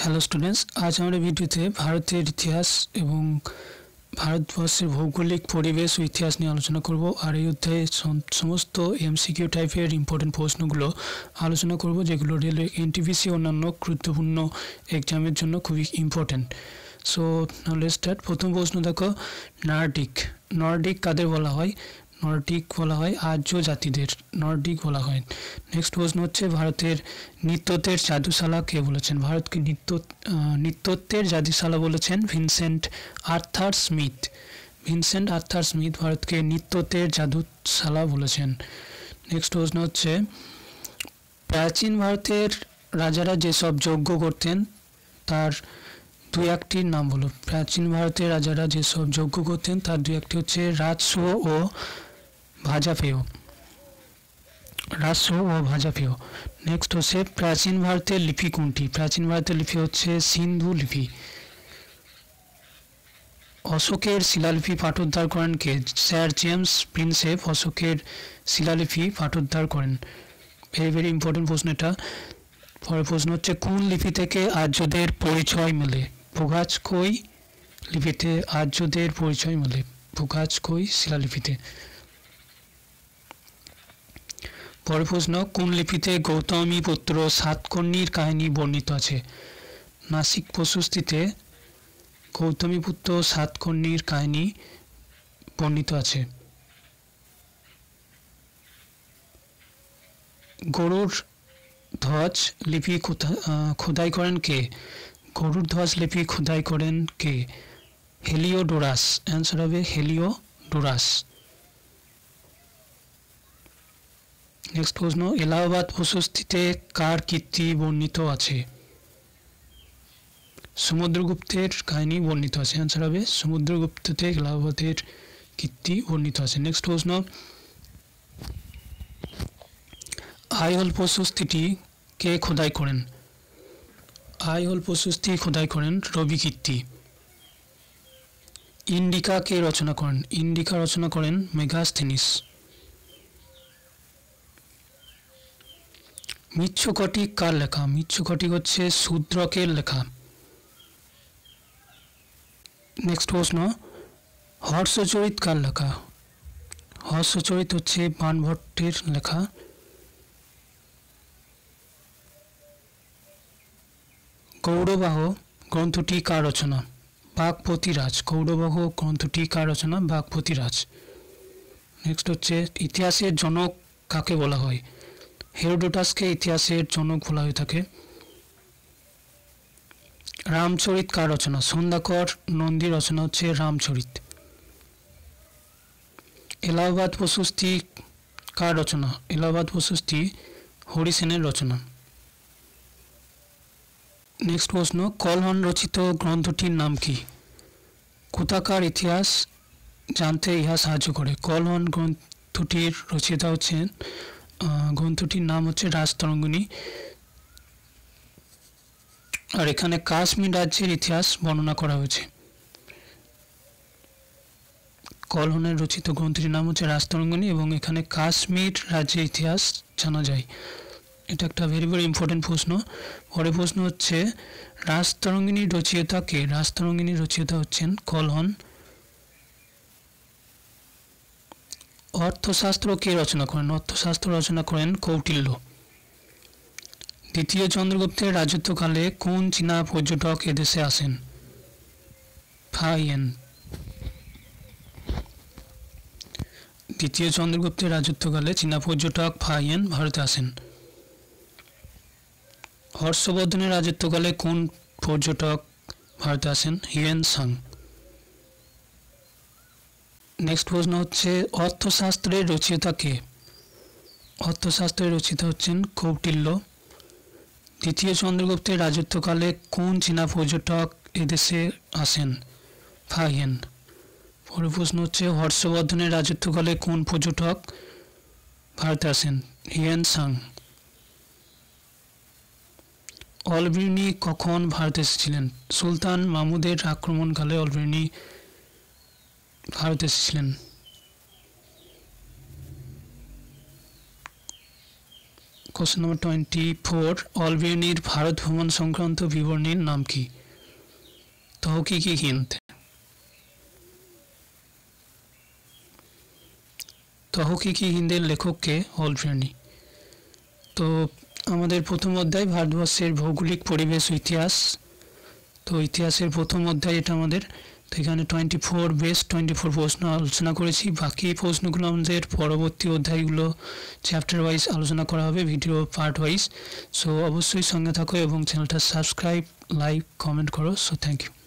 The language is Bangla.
হ্যালো স্টুডেন্টস আজ আমরা ভিডিওতে ভারতের ইতিহাস এবং ভারতবর্ষের ভৌগোলিক পরিবেশ ও ইতিহাস নিয়ে আলোচনা করব। আর এই অধ্যায়ে সম- সমস্ত এমসিকিউ টাইপের ইম্পর্টেন্ট প্রশ্নগুলো আলোচনা করব, যেগুলো রেলওয়ে এনটিপিসি অন্যান্য গুরুত্বপূর্ণ এক্সামের জন্য খুবই ইম্পর্টেন্ট সো নাহলে স্টার্ট প্রথম প্রশ্ন দেখো, নার্ডিক। নর্ডিক কাদের বলা হয়? নর্ডিক বলা হয়, আর্য জাতিদের নর্ডিক বলা হয়। নেক্সট প্রশ্ন হচ্ছে, ভারতের নৃত্যতের জাদুশালা কে বলেছেন? ভারতকে নৃত্য নৃত্যত্বের জাদুশালা বলেছেন Vincent Arthur Smith. Vincent Arthur Smith ভারতকে নৃত্যতের জাদুশালা বলেছেন। নেক্সট প্রশ্ন হচ্ছে, প্রাচীন ভারতের রাজারা যেসব যজ্ঞ করতেন, তার দুই একটির নাম বলো প্রাচীন ভারতের রাজারা যেসব যজ্ঞ করতেন, তার দুই একটি হচ্ছে রাজস্ব ও ভাজাপেয় রাজস্ব ও ভাজাপেয় নেক্সট হচ্ছে প্রাচীন ভারতের লিপি কোনটি? প্রাচীন ভারতের লিপি হচ্ছে সিন্ধু লিপি। অশোকের শিলালিপি পাঠোদ্ধার করেন কে? স্যার জেমস প্রিন্সেপ অশোকের শিলালিপি পাঠোদ্ধার করেন। ভেরি ভেরি ইম্পর্টেন্ট প্রশ্ন এটা। পরের প্রশ্ন হচ্ছে, কোন লিপি থেকে আর্যদের পরিচয় মেলে? ভোগাজ কই লিপিতে আর্যদের পরিচয় মেলে? ভোগাজ কই শিলালিপিতে? পরের প্রশ্ন কোন লিপিতে গৌতমী পুত্র সাতকর্ণীর কাহিনী বর্ণিত আছে? নাসিক প্রশস্তিতে গৌতমী পুত্র সাতকর্ণীর কাহিনী বর্ণিত আছে। গরুর ধ্বজ লিপি খোদাই করেন কে? গরুর ধ্বজ লিপি খোদাই করেন কে? হেলিওডোরাস। অ্যান্সার হবে হেলিওডোরাস। নেক্সট প্রশ্ন এলাহাবাদ প্রশস্তিতে কার কীর্তি বর্ণিত আছে সমুদ্রগুপ্তের কাহিনী বর্ণিত আছে অ্যান্সার হবে সমুদ্রগুপ্ততে এলাহাবাদের কীর্তি বর্ণিত আছে নেক্সট প্রশ্ন আইহল প্রশস্তিটি কে খোদাই করেন আইহল প্রশস্তি খোদাই করেন রবি কীর্তি ইন্ডিকা কে রচনা করেন ইন্ডিকা রচনা করেন মেগাস্থেনিস মিচ্ছকটিক কার লেখা? মিচ্ছকটিক হচ্ছে শূদ্রকের লেখা। নেক্সট প্রশ্ন, হর্ষচরিত কার লেখা? হর্ষচরিত হচ্ছে বানভট্টের লেখা। গৌরবাহ গ্রন্থটি কার রচনা? বাগপতিরাজ গৌরবাহ গ্রন্থটি কার রচনা? বাগপতিরাজ নেক্সট হচ্ছে, ইতিহাসের জনক কাকে বলা হয়? হেরোডোটাসকে ইতিহাসের জনক বলা হয়ে থাকে। রামচরিত কার রচনা, সন্ধ্যাকর নন্দী রচনা হচ্ছে রামচরিত। এলাহাবাদ প্রশস্তি কার রচনা, এলাহাবাদ প্রশস্তি হরিসেনের রচনা। নেক্সট প্রশ্ন, কলহন রচিত গ্রন্থটির নাম কি? কোথাকার ইতিহাস জানতে ইহা সাহায্য করে। কলহন গ্রন্থটির রচয়িতা হচ্ছেন গ্রন্থটির নাম হচ্ছে রাজতরঙ্গিনী। আর এখানে কাশ্মীর রাজ্যের ইতিহাস বর্ণনা করা হয়েছে। কলহনের রচিত গ্রন্থটির নাম হচ্ছে রাজতরঙ্গিনী এবং এখানে কাশ্মীর রাজ্যের ইতিহাস জানা যায়। এটা একটা ভেরি ভেরি ইম্পর্টেন্ট প্রশ্ন। পরের প্রশ্ন হচ্ছে, রাজতরঙ্গিনীর রচয়িতা কে রাজতরঙ্গিনীর রচয়িতা হচ্ছেন কলহন। অর্থশাস্ত্র কে রচনা করেন? অর্থশাস্ত্র রচনা করেন কৌটিল্য। দ্বিতীয় চন্দ্রগুপ্তের রাজত্বকালে কোন চীনা পর্যটক এদেশে আসেন? ফাইয়েন। দ্বিতীয় চন্দ্রগুপ্তের রাজত্বকালে চীনা পর্যটক ফাইয়েন ভারতে আসেন। হর্ষবর্ধনের রাজত্বকালে কোন পর্যটক ভারতে আসেন? হিয়েন সাং। নেক্সট প্রশ্ন হচ্ছে অর্থশাস্ত্রের রচয়িতা কে? অর্থশাস্ত্রের রচয়িতা হচ্ছেন কৌটিল্য। দ্বিতীয় চন্দ্রগুপ্তের রাজত্বকালে কোন চীনা পর্যটক এদেশে আসেন? ফাহিয়েন পরের প্রশ্ন হচ্ছে, হর্ষবর্ধনের রাজত্বকালে কোন পর্যটক ভারতে আসেন? হিয়েন সাং। অলবির্নি কখন ভারতে এসেছিলেন? সুলতান মাহমুদের আক্রমণকালে অলবির্নি ভারতে এসেছিলেন। কোশ্চেন নম্বর টোয়েন্টি ফোর অলবিয়নির ভারত ভ্রমণ সংক্রান্ত বিবরণীর নাম কি? তহকিকি হিন্দ তহকিকি হিন্দের লেখককে অলবিয়নি তো আমাদের প্রথম অধ্যায় ভারতবর্ষের ভৌগোলিক পরিবেশ, ইতিহাস। তো ইতিহাসের প্রথম অধ্যায় এটা আমাদের তো এখানে twenty four best twenty four প্রশ্ন আলোচনা করেছি। বাকি প্রশ্নগুলো আমাদের পরবর্তী অধ্যায়গুলো চ্যাপ্টার ওয়াইজ আলোচনা করা হবে ভিডিও পার্ট ওয়াইজ সো অবশ্যই সঙ্গে থাকো এবং চ্যানেলটা সাবস্ক্রাইব লাইক কমেন্ট করো। So thank you